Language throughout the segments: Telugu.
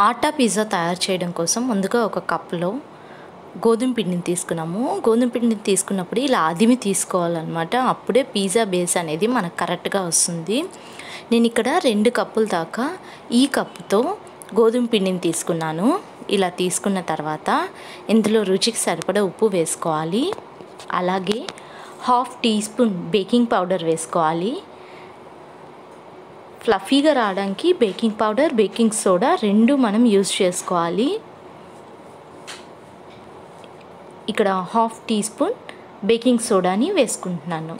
ఆటా పిజ్జా తయారు చేయడం కోసం ముందుగా ఒక కప్లో గోధుమ పిండిని తీసుకున్నాము. గోధుమ పిండిని తీసుకున్నప్పుడు ఇలా అదిమి తీసుకోవాలన్నమాట. అప్పుడే పిజ్జా బేస్ అనేది మనకు కరెక్ట్గా వస్తుంది. నేను ఇక్కడ రెండు కప్పుల దాకా ఈ కప్పుతో గోధుమ పిండిని తీసుకున్నాను. ఇలా తీసుకున్న తర్వాత ఇందులో రుచికి సరిపడా ఉప్పు వేసుకోవాలి. అలాగే half teaspoon baking powder వేసుకోవాలి. ఫ్లఫీగా రావడానికి బేకింగ్ పౌడర్ బేకింగ్ సోడా రెండు మనం యూజ్ చేసుకోవాలి. ఇక్కడ హాఫ్ టీ స్పూన్ బేకింగ్ సోడాని వేసుకుంటున్నాను.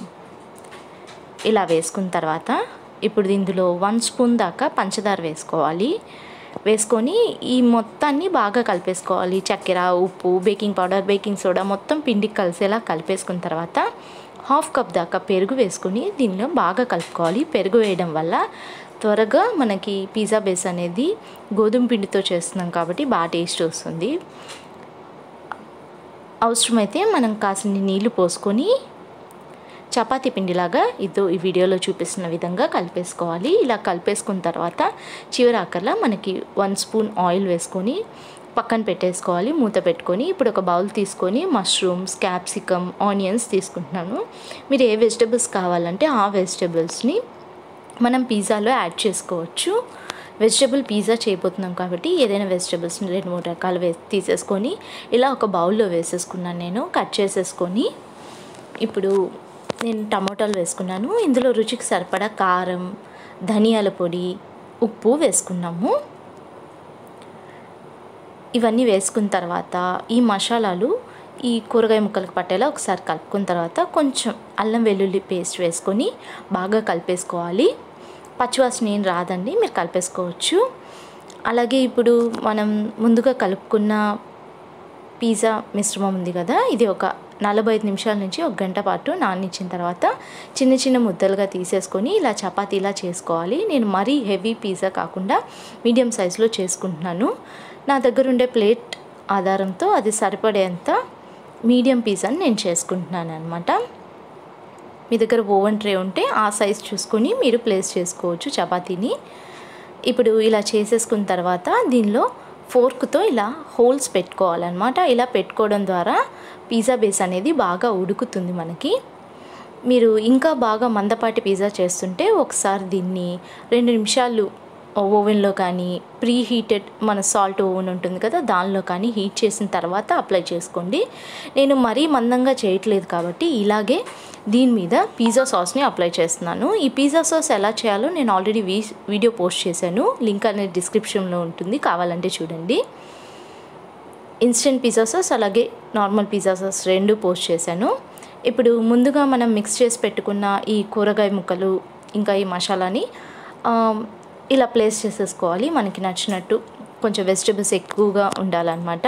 ఇలా వేసుకున్న తర్వాత ఇప్పుడు ఇందులో వన్ స్పూన్ దాకా పంచదార వేసుకోవాలి. వేసుకొని ఈ మొత్తాన్ని బాగా కలిపేసుకోవాలి. చక్కెర ఉప్పు బేకింగ్ పౌడర్ బేకింగ్ సోడా మొత్తం పిండికి కలిసేలా కలిపేసుకున్న తర్వాత హాఫ్ కప్ దాకా పెరుగు వేసుకొని దీనిలో బాగా కలుపుకోవాలి. పెరుగు వేయడం వల్ల త్వరగా మనకి పిజ్జా బేస్ అనేది గోధుమ పిండితో చేస్తున్నాం కాబట్టి బాగా టేస్ట్ వస్తుంది. అవసరమైతే మనం కాసిన నీళ్ళు పోసుకొని చపాతి పిండిలాగా ఇదో ఈ వీడియోలో చూపిస్తున్న విధంగా కలిపేసుకోవాలి. ఇలా కలిపేసుకున్న తర్వాత చివరి ఆఖరిలో మనకి వన్ స్పూన్ ఆయిల్ వేసుకొని పక్కన పెట్టేసుకోవాలి మూత పెట్టుకొని ఇప్పుడు ఒక బౌల్ తీసుకొని మష్రూమ్స్ క్యాప్సికమ్ ఆనియన్స్ తీసుకుంటున్నాను. మీరు ఏ వెజిటబుల్స్ కావాలంటే ఆ వెజిటబుల్స్ని మనం పిజ్జాలో యాడ్ చేసుకోవచ్చు. వెజిటబుల్ పిజ్జా చేయబోతున్నాం కాబట్టి ఏదైనా వెజిటబుల్స్ని రెండు మూడు రకాలు వే తీసేసుకొని ఇలా ఒక బౌల్లో వేసేసుకున్నాను నేను కట్ చేసేసుకొని. ఇప్పుడు నేను టమోటాలు వేసుకున్నాను. ఇందులో రుచికి సరిపడా కారం ధనియాల పొడి ఉప్పు వేసుకున్నాము. ఇవన్నీ వేసుకున్న తర్వాత ఈ మసాలాలు ఈ కూరగాయ ముక్కలకు పట్టేలా ఒకసారి కలుపుకున్న తర్వాత కొంచెం అల్లం వెల్లుల్లి పేస్ట్ వేసుకొని బాగా కలిపేసుకోవాలి. పచ్చివాసన ఏం రాదండి మీరు కలిపేసుకోవచ్చు. అలాగే ఇప్పుడు మనం ముందుగా కలుపుకున్న పిజ్జా మిశ్రమం ఉంది కదా ఇది ఒక నలభై ఐదు నిమిషాల నుంచి ఒక గంట పాటు నానిచ్చిన తర్వాత చిన్న చిన్న ముద్దలుగా తీసేసుకొని ఇలా చపాతీలా చేసుకోవాలి. నేను మరీ హెవీ పిజ్జా కాకుండా మీడియం సైజులో చేసుకుంటున్నాను. నా దగ్గర ఉండే ప్లేట్ ఆధారంతో అది సరిపడేంత మీడియం పిజ్జాని నేను చేసుకుంటున్నాను అనమాట మీ దగ్గర ఓవెన్ ట్రే ఉంటే ఆ సైజ్ చూసుకొని మీరు ప్లేస్ చేసుకోవచ్చు చపాతీని. ఇప్పుడు ఇలా చేసేసుకున్న తర్వాత దీనిలో ఫోర్క్తో ఇలా హోల్స్ పెట్టుకోవాలన్నమాట. ఇలా పెట్టుకోవడం ద్వారా పిజ్జా బేస్ అనేది బాగా ఉడుకుతుంది మనకి. మీరు ఇంకా బాగా మందపాటి పిజ్జా చేస్తుంటే ఒకసారి దీన్ని రెండు నిమిషాలు ఓవెన్లో కానీ ప్రీ హీటెడ్ మన సాల్ట్ ఓవెన్ ఉంటుంది కదా దానిలో కానీ హీట్ చేసిన తర్వాత అప్లై చేసుకోండి. నేను మరీ మందంగా చేయట్లేదు కాబట్టి ఇలాగే దీని మీద పిజ్జా సాస్ని అప్లై చేస్తున్నాను. ఈ పిజ్జా సాస్ ఎలా చేయాలో నేను ఆల్రెడీ వీ వీడియో పోస్ట్ చేశాను. లింక్ అనేది డిస్క్రిప్షన్లో ఉంటుంది. కావాలంటే చూడండి. ఇన్స్టెంట్ పిజ్జా సాస్ అలాగే నార్మల్ పిజ్జా సాస్ రెండు పోస్ట్ చేశాను. ఇప్పుడు ముందుగా మనం మిక్స్ చేసి పెట్టుకున్న ఈ కూరగాయ ముక్కలు ఇంకా ఈ మసాలాని ఇలా ప్లేస్ చేసేసుకోవాలి. మనకి నచ్చినట్టు కొంచెం వెజిటబుల్స్ ఎక్కువగా ఉండాలన్నమాట.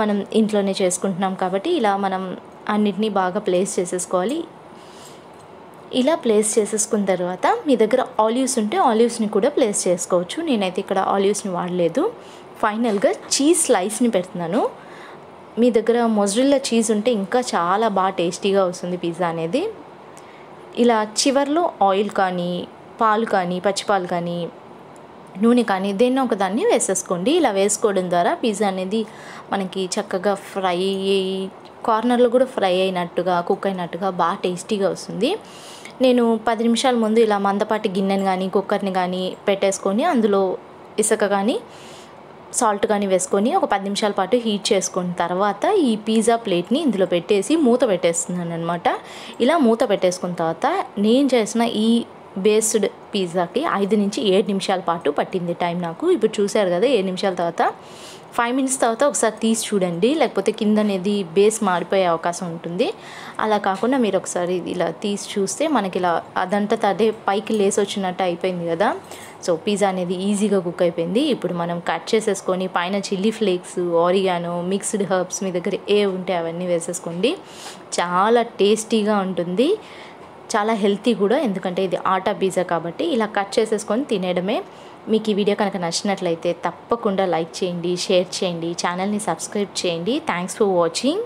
మనం ఇంట్లోనే చేసుకుంటున్నాం కాబట్టి ఇలా మనం అన్నిటినీ బాగా ప్లేస్ చేసేసుకోవాలి. ఇలా ప్లేస్ చేసేసుకున్న తర్వాత మీ దగ్గర ఆలివ్స్ ఉంటే ఆలివ్స్ని కూడా ప్లేస్ చేసుకోవచ్చు. నేనైతే ఇక్కడ ఆలివ్స్ని వాడలేదు. ఫైనల్గా చీజ్ స్లైస్ని పెడుతున్నాను. మీ దగ్గర మొజరిల్లా చీజ్ ఉంటే ఇంకా చాలా బాగా టేస్టీగా వస్తుంది పిజ్జా అనేది. ఇలా చివర్లో ఆయిల్ కానీ పాలు కానీ పచ్చిపాలు కానీ నూనె కానీ దేన్నో ఒక దాన్ని వేసేసుకోండి. ఇలా వేసుకోవడం ద్వారా పిజ్జా అనేది మనకి చక్కగా ఫ్రై కార్నర్లో కూడా ఫ్రై అయినట్టుగా కుక్ అయినట్టుగా బాగా టేస్టీగా వస్తుంది. నేను పది నిమిషాల ముందు ఇలా మందపాటి గిన్నెని కానీ కుక్కర్ని కానీ పెట్టేసుకొని అందులో ఇసుక కానీ సాల్ట్ కానీ వేసుకొని ఒక పది నిమిషాల పాటు హీట్ చేసుకున్న తర్వాత ఈ పిజ్జా ప్లేట్ని ఇందులో పెట్టేసి మూత పెట్టేస్తున్నాను అనమాట ఇలా మూత పెట్టేసుకున్న తర్వాత నేను చేసిన ఈ బేస్డ్ పిజ్జాకి ఐదు నుంచి ఏడు నిమిషాల పాటు పట్టింది టైం నాకు. ఇప్పుడు చూశారు కదా ఏడు నిమిషాల తర్వాత. ఫైవ్ మినిట్స్ తర్వాత ఒకసారి తీసి చూడండి. లేకపోతే కింద అనేది బేస్ మారిపోయే అవకాశం ఉంటుంది. అలా కాకుండా మీరు ఒకసారి ఇలా తీసి చూస్తే మనకి ఇలా అదంతా అదే పైకి లేసి వచ్చినట్టు అయిపోయింది కదా. సో పిజ్జా అనేది ఈజీగా కుక్ అయిపోయింది. ఇప్పుడు మనం కట్ చేసేసుకొని పైన chilli flakes oregano mixed herbs మీ దగ్గర ఏ ఉంటే అవన్నీ వేసేసుకోండి. చాలా టేస్టీగా ఉంటుంది. చాలా హెల్తీ కూడా ఎందుకంటే ఇది ఆటా పిజ్జా కాబట్టి ఇలా కట్ చేసేసుకొని తినేయడమే. మీకు ఈ వీడియో కనుక నచ్చినట్లయితే తప్పకుండా లైక్ చేయండి షేర్ చేయండి ఛానల్ని సబ్స్క్రైబ్ చేయండి. Thanks for watching